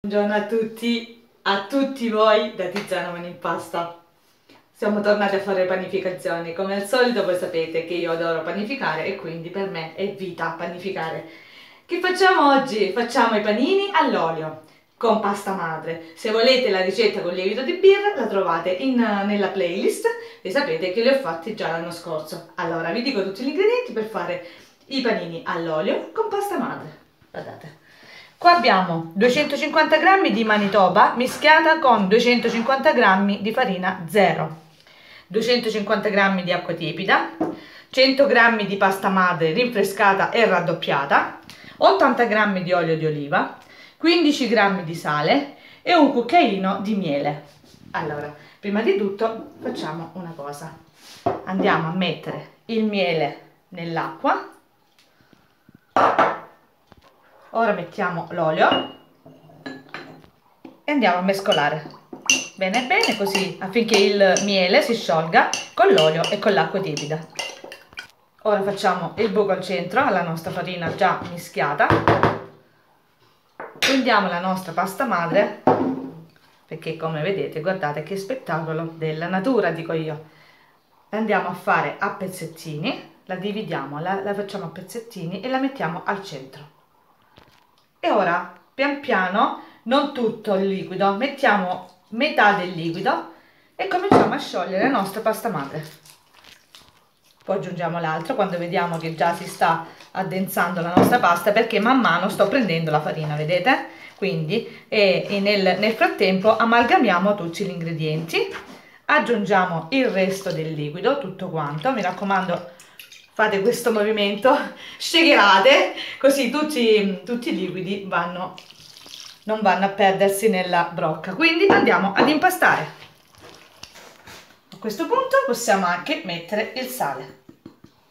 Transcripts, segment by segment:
Buongiorno a tutti, a tutti voi da Tiziana Manipasta. Siamo tornati a fare panificazioni, come al solito voi sapete che io adoro panificare e quindi per me è vita panificare. Che facciamo oggi? Facciamo i panini all'olio con pasta madre. Se volete la ricetta con lievito di birra la trovate in, nella playlist e sapete che le ho fatte già l'anno scorso. Allora vi dico tutti gli ingredienti per fare i panini all'olio con pasta madre. Guardate. Qua abbiamo 250 g di manitoba mischiata con 250 g di farina zero, 250 g di acqua tiepida, 100 g di pasta madre rinfrescata e raddoppiata, 80 g di olio di oliva, 15 g di sale e un cucchiaino di miele. Allora, prima di tutto facciamo una cosa. Andiamo a mettere il miele nell'acqua ora mettiamo l'olio e andiamo a mescolare. Bene bene così affinché il miele si sciolga con l'olio e con l'acqua tiepida. Ora facciamo il buco al centro alla nostra farina già mischiata. Prendiamo la nostra pasta madre perché come vedete guardate che spettacolo della natura dico io. Andiamo a fare a pezzettini la dividiamo la, la facciamo a pezzettini e la mettiamo al centro e ora pian piano non tutto il liquido mettiamo metà del liquido e cominciamo a sciogliere la nostra pasta madre. Poi aggiungiamo l'altro quando vediamo che già si sta addensando la nostra pasta perché man mano sto prendendo la farina vedete? Quindi e, e nel, nel frattempo amalgamiamo tutti gli ingredienti aggiungiamo il resto del liquido tutto quanto mi raccomando fate questo movimento, shakerate, così tutti, tutti i liquidi vanno, non vanno a perdersi nella brocca. Quindi andiamo ad impastare. A questo punto possiamo anche mettere il sale.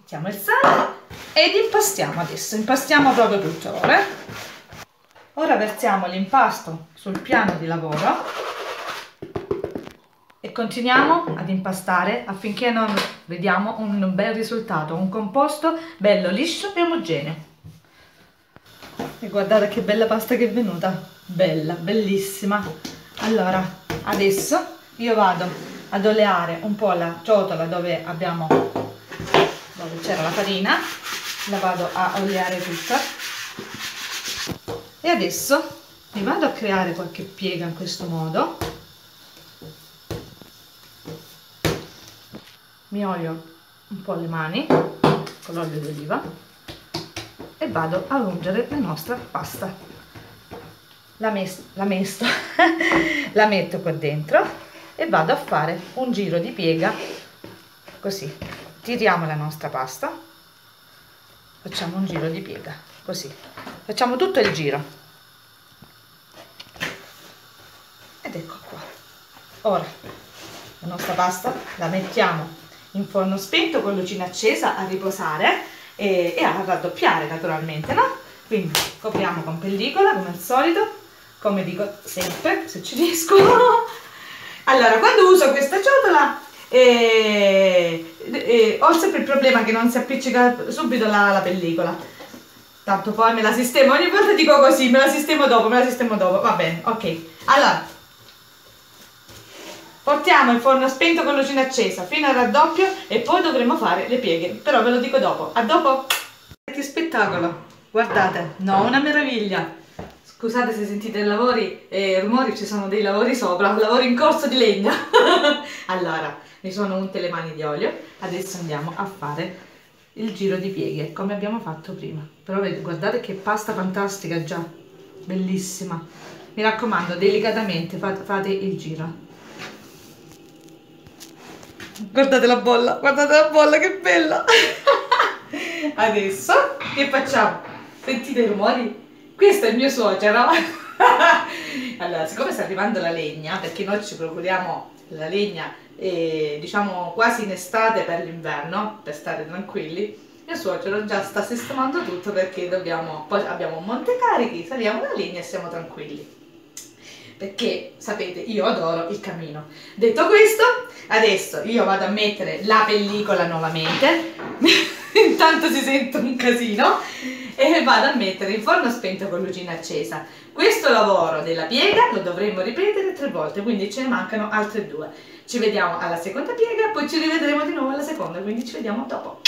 Mettiamo il sale ed impastiamo adesso, impastiamo proprio tutto ora. Ora versiamo l'impasto sul piano di lavoro continuiamo ad impastare affinché non vediamo un bel risultato, un composto bello liscio e omogeneo. E guardate che bella pasta che è venuta, bella, bellissima. Allora, adesso io vado ad oleare un po' la ciotola dove abbiamo, dove c'era la farina, la vado a oleare tutta. E adesso mi vado a creare qualche piega in questo modo mi olio un po' le mani con l'olio di oliva e vado a ungere la nostra pasta. La, mes la la metto qua dentro e vado a fare un giro di piega. Così tiriamo la nostra pasta facciamo un giro di piega così. Facciamo tutto il giro. Ed ecco qua. Ora la nostra pasta la mettiamo in forno spento con lucina accesa a riposare e, e a raddoppiare naturalmente, no? Quindi copriamo con pellicola come al solito, come dico sempre, se ci riesco. allora, quando uso questa ciotola eh, eh, ho sempre il problema che non si appiccica subito la, la pellicola. Tanto poi me la sistemo, ogni volta dico così, me la sistemo dopo, me la sistemo dopo, va bene, ok. Allora, Portiamo il forno spento con lucina accesa fino al raddoppio e poi dovremo fare le pieghe, però ve lo dico dopo. A dopo! Che spettacolo! Guardate, no, una meraviglia! Scusate se sentite lavori e rumori, ci sono dei lavori sopra, lavori in corso di legna. allora, mi sono unte le mani di olio, adesso andiamo a fare il giro di pieghe, come abbiamo fatto prima. Però guardate che pasta fantastica già, bellissima. Mi raccomando, delicatamente fate il giro. Guardate la bolla, guardate la bolla, che bella! Adesso che facciamo? Sentite i rumori? Questo è il mio suocero. allora, siccome sta arrivando la legna, perché noi ci procuriamo la legna eh, diciamo quasi in estate per l'inverno, per stare tranquilli, mio suocero già sta sistemando tutto perché dobbiamo, poi abbiamo un monte carichi, saliamo la legna e siamo tranquilli perché sapete io adoro il camino. Detto questo, adesso io vado a mettere la pellicola nuovamente, intanto si sente un casino, e vado a mettere in forno spento con lucina accesa. Questo lavoro della piega lo dovremmo ripetere tre volte, quindi ce ne mancano altre due. Ci vediamo alla seconda piega, poi ci rivedremo di nuovo alla seconda, quindi ci vediamo dopo.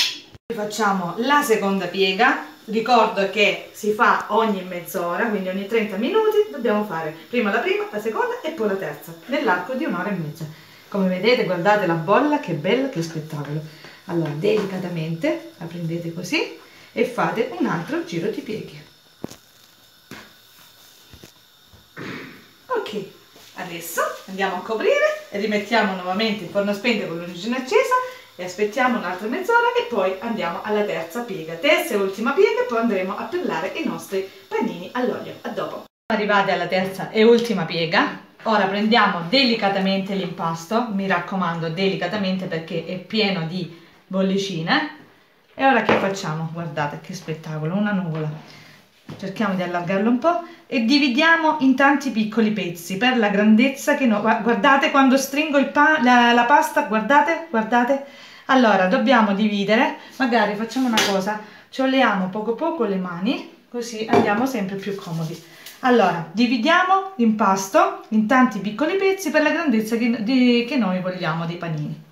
Facciamo la seconda piega, ricordo che si fa ogni mezz'ora, quindi ogni 30 minuti dobbiamo fare prima la prima, la seconda e poi la terza, nell'arco di un'ora e mezza. Come vedete guardate la bolla, che bella, che spettacolo. Allora delicatamente la prendete così e fate un altro giro di pieghi. Ok, adesso andiamo a coprire e rimettiamo nuovamente il forno spento con l'origine accesa e aspettiamo un'altra mezz'ora e poi andiamo alla terza piega. Terza e ultima piega e poi andremo a perlare i nostri panini all'olio. A dopo. Arrivate alla terza e ultima piega. Ora prendiamo delicatamente l'impasto, mi raccomando delicatamente perché è pieno di bollicine e ora che facciamo? Guardate che spettacolo, una nuvola. Cerchiamo di allargarlo un po' e dividiamo in tanti piccoli pezzi per la grandezza che no. Guardate quando stringo la, la pasta, guardate, guardate. Allora, dobbiamo dividere, magari facciamo una cosa, cioliamo poco poco le mani, così andiamo sempre più comodi. Allora, dividiamo l'impasto in tanti piccoli pezzi per la grandezza che, di, che noi vogliamo dei panini.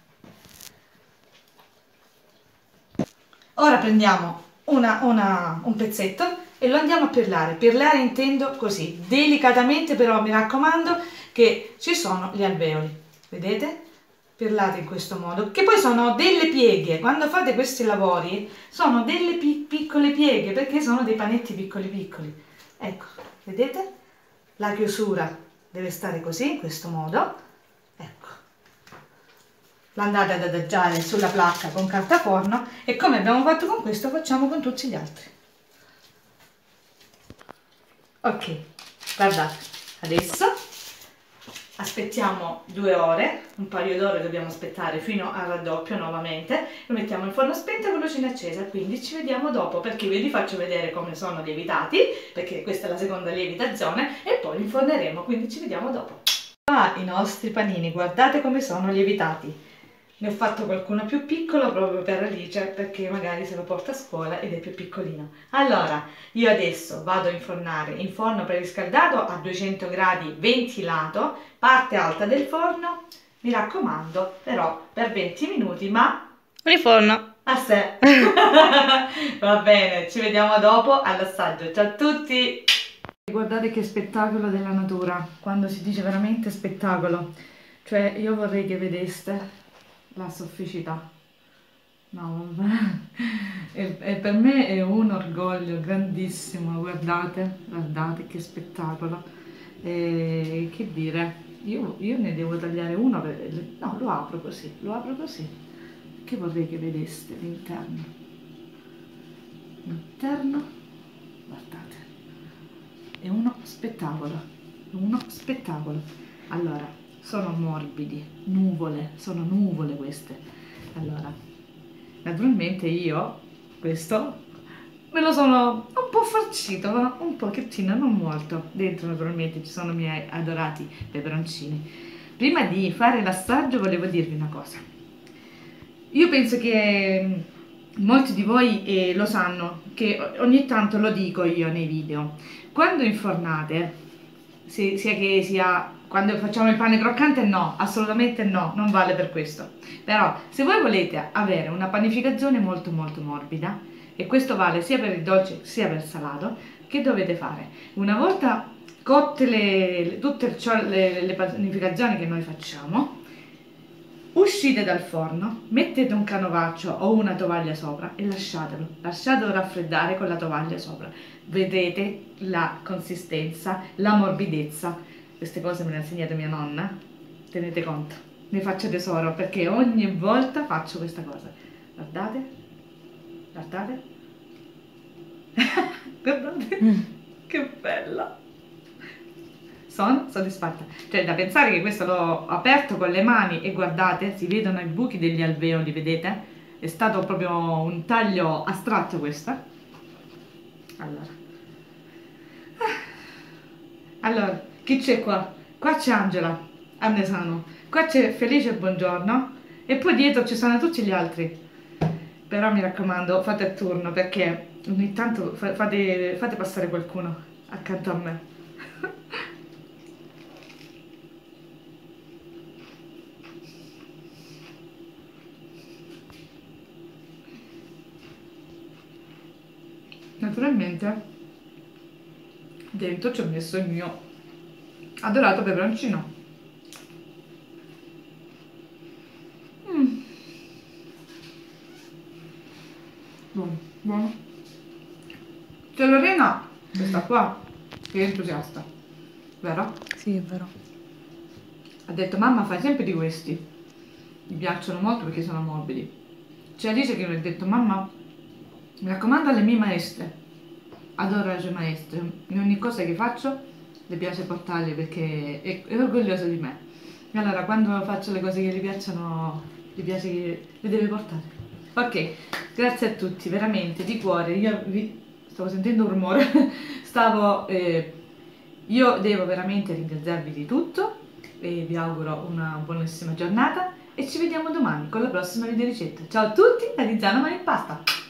Ora prendiamo una, una, un pezzetto e lo andiamo a perlare. Perlare intendo così, delicatamente però mi raccomando che ci sono gli alveoli. Vedete? Perlate in questo modo, che poi sono delle pieghe. Quando fate questi lavori sono delle pi piccole pieghe perché sono dei panetti piccoli piccoli. Ecco, vedete? La chiusura deve stare così, in questo modo. Ecco l'andate ad adagiare sulla placca con carta forno e come abbiamo fatto con questo facciamo con tutti gli altri ok guardate adesso aspettiamo due ore un paio d'ore dobbiamo aspettare fino al raddoppio nuovamente lo mettiamo in forno spento con lucina accesa quindi ci vediamo dopo perché vi faccio vedere come sono lievitati perché questa è la seconda lievitazione e poi li inforneremo quindi ci vediamo dopo. Qua i nostri panini guardate come sono lievitati ne ho fatto qualcuno più piccolo proprio per Alice perché magari se lo porta a scuola ed è più piccolino. Allora, io adesso vado a infornare in forno preriscaldato a 200 gradi ventilato, parte alta del forno, mi raccomando, però per 20 minuti, ma... Riforno. A sé. Va bene, ci vediamo dopo all'assaggio. Ciao a tutti! Guardate che spettacolo della natura, quando si dice veramente spettacolo. Cioè, io vorrei che vedeste la sofficità. No. E, e, per me è un orgoglio grandissimo, guardate, guardate che spettacolo. E, che dire, io, io, ne devo tagliare uno, per, no, lo apro così, lo apro così, che vorrei che vedeste l'interno. L'interno, guardate, è uno spettacolo, uno spettacolo. Allora, sono morbidi, nuvole, sono nuvole queste. Allora, naturalmente io questo me lo sono un po' farcito, un pochettino, non molto. Dentro naturalmente ci sono i miei adorati peperoncini. Prima di fare l'assaggio volevo dirvi una cosa. Io penso che molti di voi eh, lo sanno, che ogni tanto lo dico io nei video. Quando infornate, sia che sia quando facciamo il pane croccante no, assolutamente no, non vale per questo. Però se voi volete avere una panificazione molto molto morbida, e questo vale sia per il dolce sia per il salato, che dovete fare? Una volta cotte le, tutte le, le panificazioni che noi facciamo, uscite dal forno, mettete un canovaccio o una tovaglia sopra e lasciatelo, lasciatelo raffreddare con la tovaglia sopra. Vedete la consistenza, la morbidezza queste cose me le ha insegnate mia nonna, tenete conto, ne faccio tesoro perché ogni volta faccio questa cosa. Guardate, guardate, guardate, mm. che bella! Sono soddisfatta. Cioè, da pensare che questo l'ho aperto con le mani e guardate, si vedono i buchi degli alveoli, vedete? È stato proprio un taglio astratto questo. Allora. Ah. Allora, chi c'è qua? Qua c'è Angela, Annesano. Qua c'è Felice Buongiorno. E poi dietro ci sono tutti gli altri. Però mi raccomando, fate a turno perché ogni tanto fate, fate passare qualcuno accanto a me. Naturalmente dentro ci ho messo il mio adorato peperoncino. Mm. Buono, buono. C'è Lorena, questa qua, che è entusiasta, vero? Sì, è vero. Ha detto mamma fai sempre di questi. Mi piacciono molto perché sono morbidi. C'è Alice che mi ha detto mamma mi raccomando alle mie maestre. Adoro le sue maestre. In ogni cosa che faccio le piace portarle perché è, è orgogliosa di me. E allora quando faccio le cose che le piacciono, gli piace che le deve portare. Ok, grazie a tutti, veramente, di cuore. Io vi stavo sentendo un rumore. Stavo... Eh, io devo veramente ringraziarvi di tutto e vi auguro una buonissima giornata e ci vediamo domani con la prossima video ricetta. Ciao a tutti da Tiziana Mani Pasta!